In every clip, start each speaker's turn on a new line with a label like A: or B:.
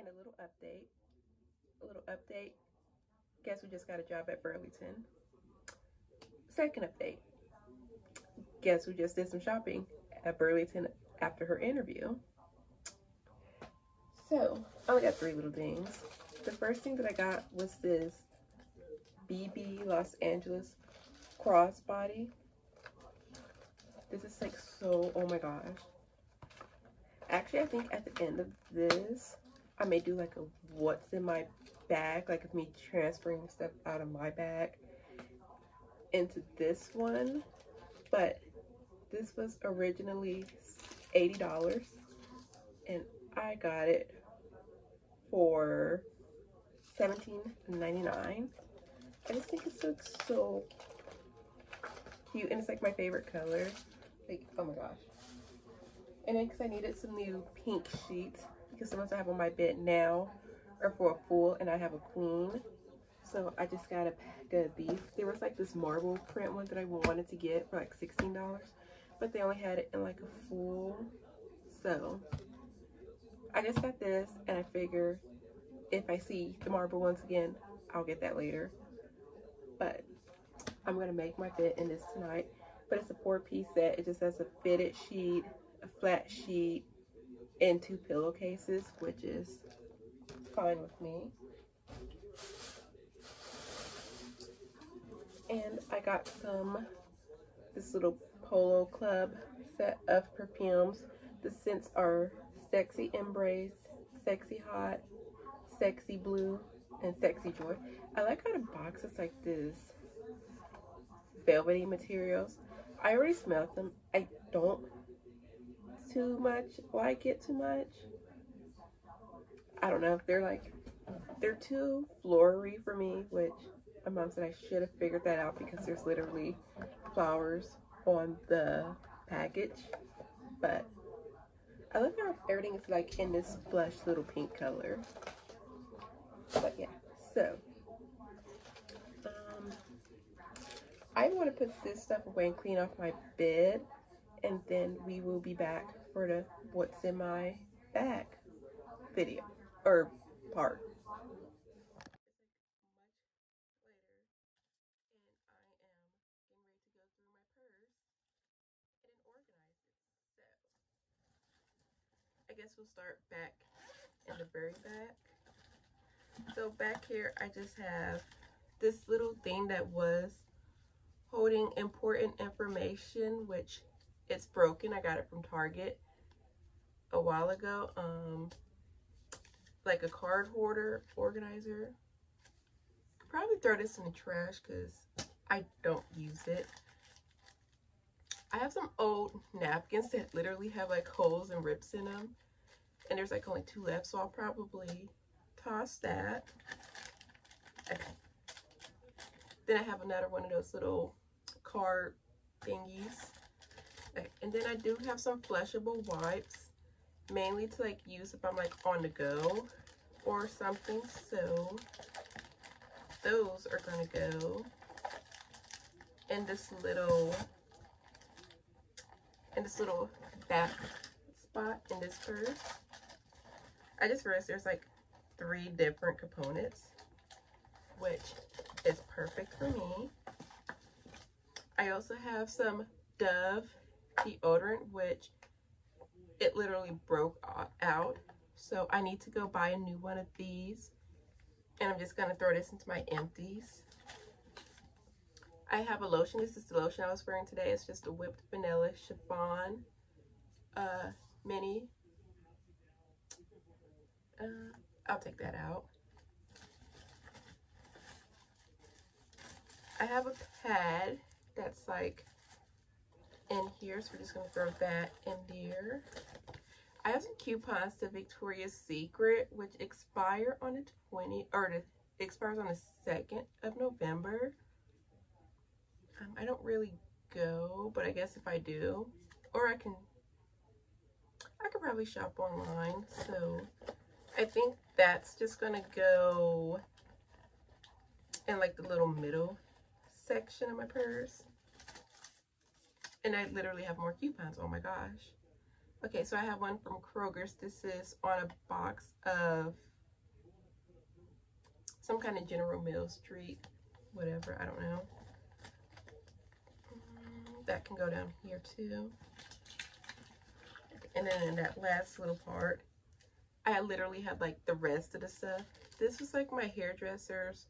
A: and a little oh update. A little update. Guess we just got a job at Burlington. Second update. Guess we just did some shopping at Burlington after her interview. So, I only got three little things. The first thing that I got was this BB Los Angeles crossbody. This is like so, oh my gosh. Actually, I think at the end of this, I may do like a what's in my bag, like of me transferring stuff out of my bag into this one. But this was originally $80 and I got it for $17.99. I just think it looks so cute and it's like my favorite color. Like, oh my gosh. And then because I needed some new pink sheets because the ones I have on my bed now are for a full and I have a queen. So I just got a pack of these. There was like this marble print one that I wanted to get for like $16, but they only had it in like a full. So I just got this and I figure if I see the marble once again, I'll get that later. But I'm gonna make my fit in this tonight. But it's a four piece set. It just has a fitted sheet, a flat sheet, and two pillowcases, which is fine with me. And I got some, this little Polo Club set of perfumes. The scents are Sexy Embrace, Sexy Hot, Sexy Blue, and Sexy Joy. I like how the box is like this velvety materials. I already smelled them. I don't too much like it too much. I don't know if they're like they're too flowery for me, which my mom said I should have figured that out because there's literally flowers on the package. But I love how everything is like in this blush little pink color. But yeah, so um, I want to put this stuff away and clean off my bed, and then we will be back for the what's in my bag video or part. We'll start back in the very back. So back here, I just have this little thing that was holding important information, which it's broken. I got it from Target a while ago. Um, like a card hoarder organizer. Could probably throw this in the trash because I don't use it. I have some old napkins that literally have like holes and rips in them. And there's like only two left, so I'll probably toss that. Okay. Then I have another one of those little card thingies. Okay. And then I do have some flushable wipes, mainly to like use if I'm like on the go or something. So those are gonna go in this little in this little back spot in this purse. I just realized there's like three different components, which is perfect for me. I also have some Dove deodorant, which it literally broke out. So I need to go buy a new one of these. And I'm just going to throw this into my empties. I have a lotion. This is the lotion I was wearing today. It's just a whipped vanilla chiffon uh, mini. Uh, I'll take that out. I have a pad that's like in here, so we're just going to throw that in there. I have some coupons to Victoria's Secret, which expire on the 20, or the, expires on the 2nd of November. Um, I don't really go, but I guess if I do, or I can, I could probably shop online. So I think that's just gonna go in like the little middle section of my purse. And I literally have more coupons. Oh my gosh. Okay, so I have one from Kroger's. This is on a box of some kind of General Mills Street, whatever, I don't know. Mm, that can go down here too. And then in that last little part, I literally had like the rest of the stuff. This was like my hairdresser's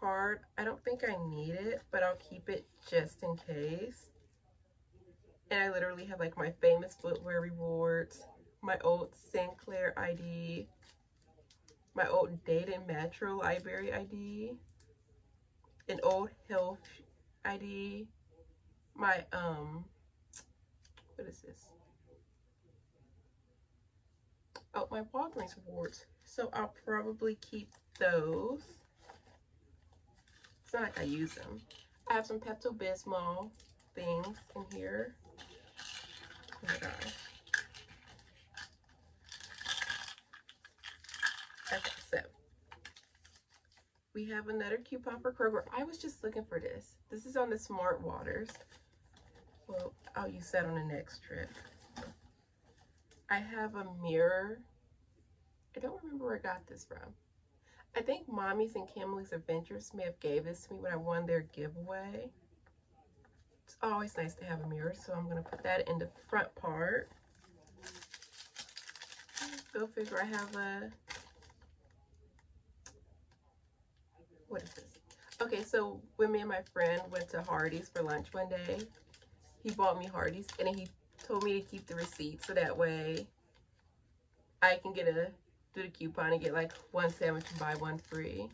A: card. I don't think I need it, but I'll keep it just in case. And I literally have like my famous footwear rewards, my old Sinclair ID, my old Dayton Metro Library ID, an old health ID, my, um, what is this? Oh, my Walgreens rewards. So I'll probably keep those. It's not like I use them. I have some Pepto-Bismol things in here. Oh my gosh. Okay, so we have another coupon for Kroger. I was just looking for this. This is on the Smart Waters. Well, I'll use that on the next trip. I have a mirror. I don't remember where I got this from. I think Mommy's and Kimberly's Adventures may have gave this to me when I won their giveaway. It's always nice to have a mirror, so I'm going to put that in the front part. Go figure I have a... What is this? Okay, so when me and my friend went to Hardee's for lunch one day, he bought me Hardee's and he told me to keep the receipt so that way I can get a do the coupon and get like one sandwich and buy one free.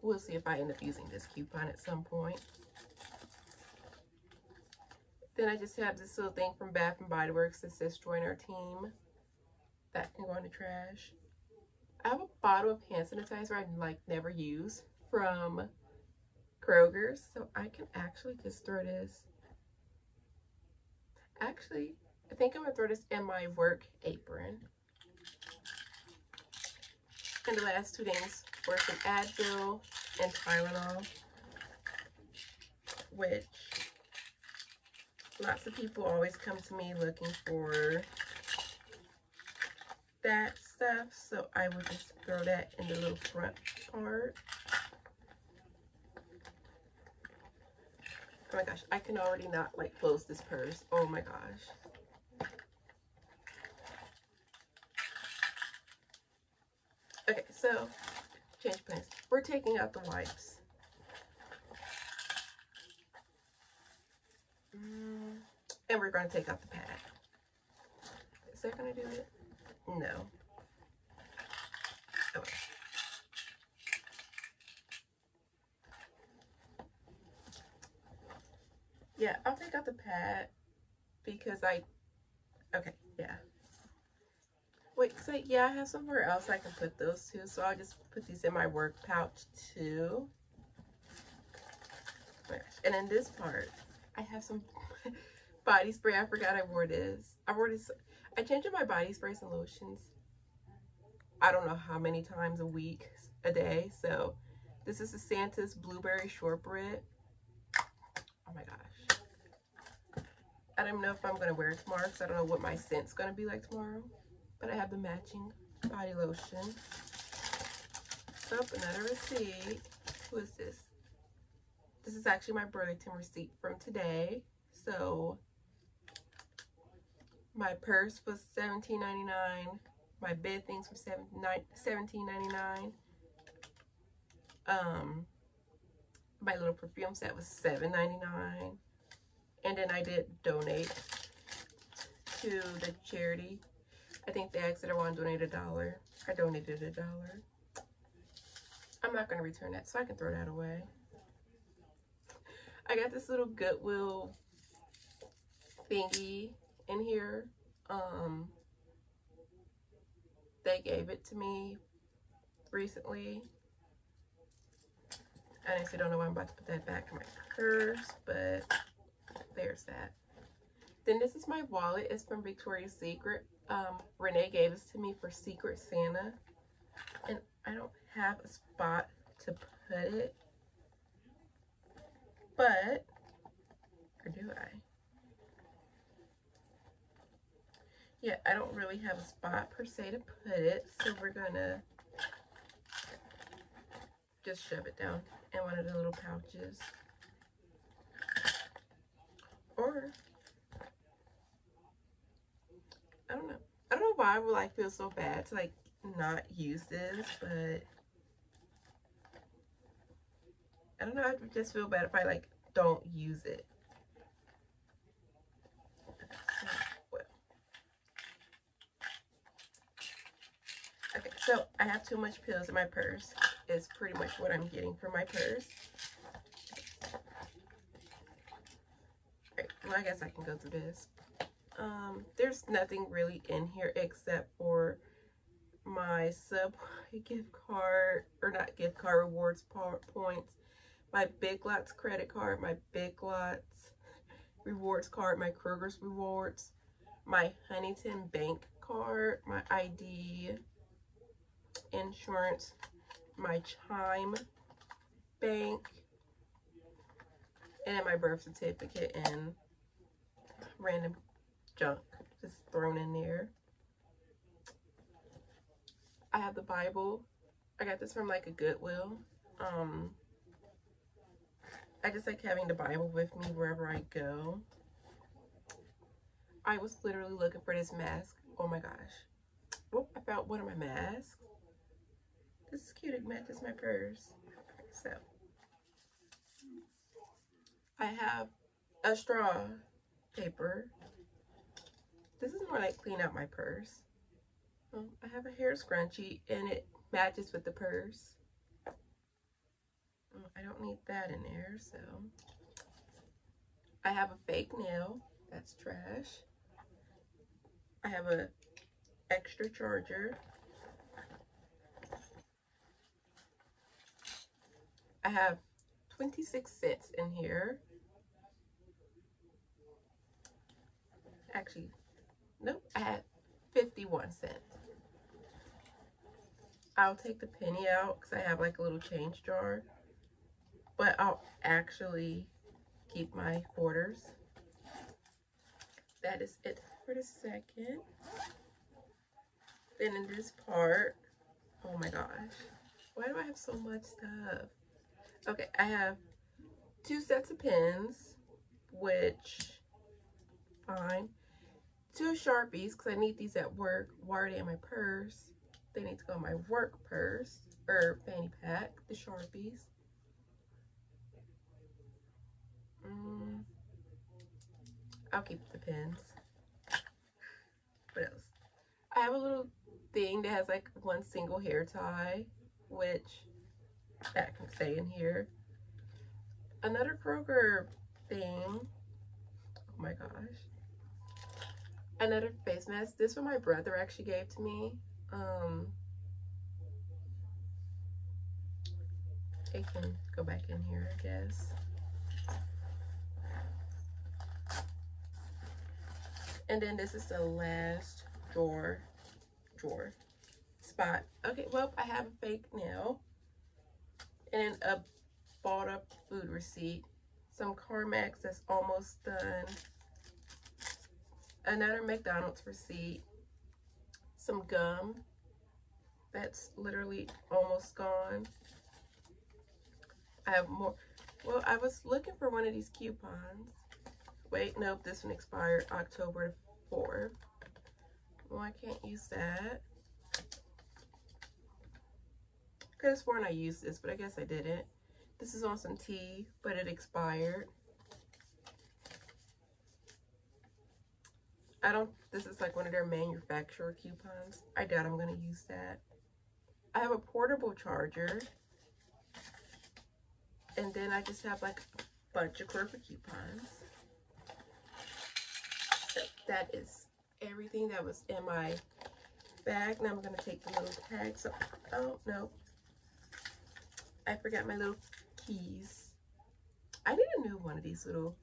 A: We'll see if I end up using this coupon at some point. Then I just have this little thing from Bath and Body Works that says join our team. That can go in the trash. I have a bottle of hand sanitizer I like never use from Kroger's. So I can actually just throw this. Actually, I think I'm gonna throw this in my work apron. And the last two things were some Advil and Tylenol, which lots of people always come to me looking for that stuff. So I would just throw that in the little front part. Oh my gosh, I can already not like close this purse. Oh my gosh. Okay, so change plans. We're taking out the wipes. And we're going to take out the pad. Is that going to do it? No. Okay. Yeah, I'll take out the pad because I, okay, yeah. Wait, so yeah, I have somewhere else I can put those too. So I'll just put these in my work pouch too. And in this part, I have some body spray. I forgot I wore this. I wore this. I change my body sprays and lotions. I don't know how many times a week, a day. So this is the Santa's Blueberry Shortbread. Oh my gosh. I don't know if I'm going to wear it tomorrow because I don't know what my scent's going to be like tomorrow. But I have the matching body lotion. So another receipt. Who is this? This is actually my Burlington receipt from today. So my purse was $17.99. My bed things were $17.99. Um, my little perfume set was $7.99. And then I did donate to the charity. I think they asked that I want to donate a dollar. I donated a dollar. I'm not going to return that, so I can throw that away. I got this little Goodwill thingy in here. Um, they gave it to me recently. I honestly don't know why I'm about to put that back in my purse, but there's that. Then this is my wallet. It's from Victoria's Secret. Um, Renee gave this to me for Secret Santa. And I don't have a spot to put it. But, or do I? Yeah, I don't really have a spot per se to put it, so we're gonna just shove it down in one of the little pouches. Or, I don't know. I don't know why I would like feel so bad to like not use this, but I don't know. I just feel bad if I like don't use it. Okay, so I have too much pills in my purse. Is pretty much what I'm getting for my purse. Right, well, I guess I can go through this. Um, there's nothing really in here except for my Subway gift card, or not gift card, rewards points, my Big Lots credit card, my Big Lots rewards card, my Kroger's rewards, my Huntington bank card, my ID, insurance, my Chime bank, and my birth certificate and random junk just thrown in there. I have the Bible. I got this from like a Goodwill. Um, I just like having the Bible with me wherever I go. I was literally looking for this mask. Oh my gosh. Oh, I found one of my masks. This is cute. It matches my purse. So, I have a straw paper. This is more like clean out my purse. I have a hair scrunchie and it matches with the purse. I don't need that in there, so. I have a fake nail. That's trash. I have a extra charger. I have 26 cents in here. Actually, nope, I had 51 cents. I'll take the penny out because I have like a little change jar. But I'll actually keep my quarters. That is it for the second. Then in this part, oh my gosh. Why do I have so much stuff? Okay, I have two sets of pins, which, fine. Two Sharpies, because I need these at work. They in my purse? They need to go in my work purse, or fanny pack, the Sharpies. Mm, I'll keep the pens. What else? I have a little thing that has like one single hair tie, which that can stay in here. Another Kroger thing. Oh my gosh. Another face mask. This one my brother actually gave to me. Um, it can go back in here, I guess. And then this is the last drawer, drawer spot. Okay, well, I have a fake nail and a bought up food receipt, some Carmex that's almost done, another McDonald's receipt, some gum that's literally almost gone. I have more. Well, I was looking for one of these coupons. Wait, nope, this one expired October 4th. Well, I can't use that. Could have sworn I used this, but I guess I didn't. This is on some tea, but it expired. I don't, this is like one of their manufacturer coupons. I doubt I'm going to use that. I have a portable charger. And then I just have like a bunch of Kroger coupons. That is everything that was in my bag. Now I'm going to take the little tag. So, oh, no. I forgot my little keys. I need a new one of these little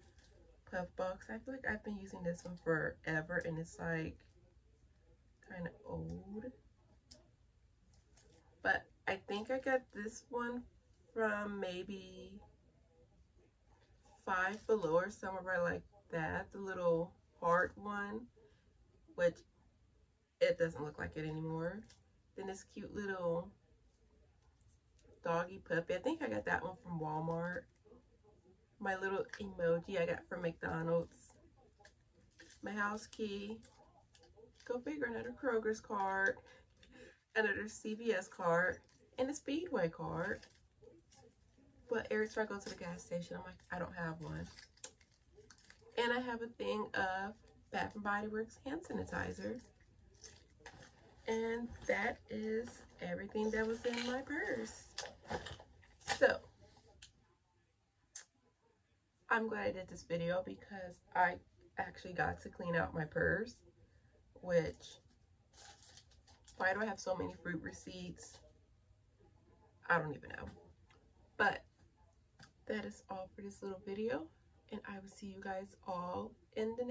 A: puff box. I feel like I've been using this one forever and it's like kind of old. But I think I got this one from maybe five below or somewhere like that. The little heart one, which it doesn't look like it anymore. Then this cute little doggy puppy. I think I got that one from Walmart. My little emoji I got from McDonald's. My house key. Go figure, another Kroger's card. Another CVS card. And a Speedway card. But every time I go to the gas station, I'm like, I don't have one. And I have a thing of Bath and Body Works hand sanitizer. And that is everything that was in my purse. So, I'm glad I did this video because I actually got to clean out my purse, which, why do I have so many fruit receipts? I don't even know. But, that is all for this little video. And I will see you guys all in the